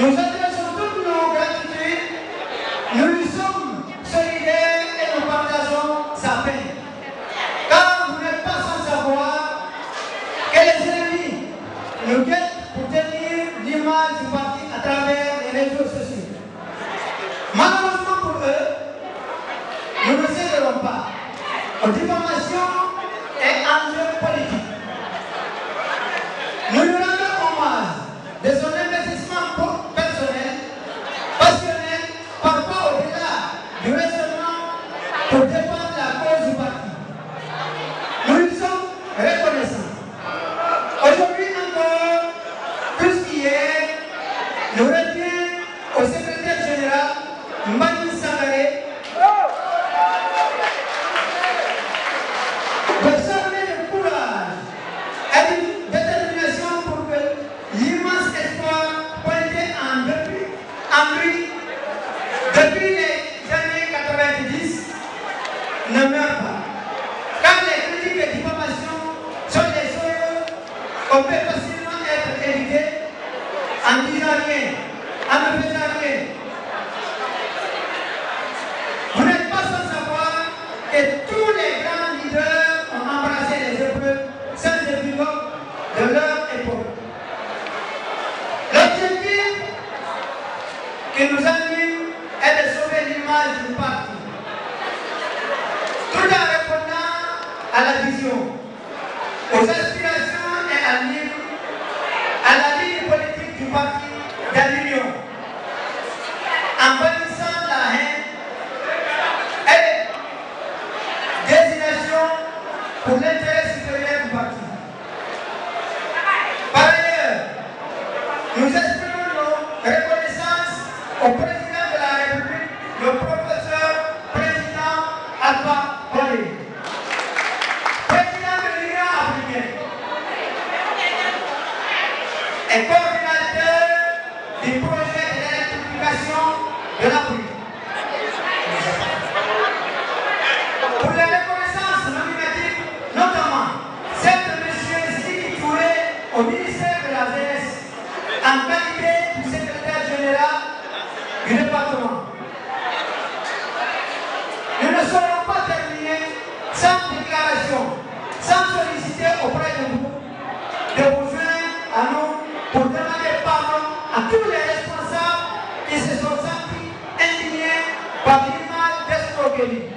Nous adressons toutes nos gratitudes. Nous sommes solidaires et nous partageons sa peine. Car vous n'êtes pas sans savoir que les ennemis nous guettent pour tenir l'image du parti à travers les réseaux sociaux. Malheureusement pour eux, nous ne céderons pas aux diffamations et enjeux politiques. Pour défendre la cause du parti. Nous lui sommes reconnaissants. Aujourd'hui encore, plus qu'hier, nous retient au secrétaire général Mbani Sangaré de s'armer de courage et de détermination pour que l'immense espoir pointé en, depuis, en lui depuis les années 90 ne meurt pas. Car les critiques et diffamations sont des choses qu'on peut facilement être évitées en disant rien, en ne faisant rien. Vous n'êtes pas sans savoir que tous les grands leaders ont embrassé les épreuves sans équivoque de leur époque. L'objectif qui nous anime est de sauver l'image du parti, tout en répondant à la vision, aux aspirations et à l'île- à la ligne politique du parti de l'Union, en bannissant la haine et désignation pour l'intérêt supérieur du parti. Par ailleurs, nous exprimons nos reconnaissances au président de la République, le professeur président Alpha Condé, président de l'Union africaine et coordinateur du projet de l'électrification de l'Afrique. En qualité du secrétaire général du département. Nous ne serons pas terminés sans déclaration, sans solliciter auprès de vous de vous joindre à nous pour demander pardon à tous les responsables qui se sont sentis indignés par l'image d'escroquerie.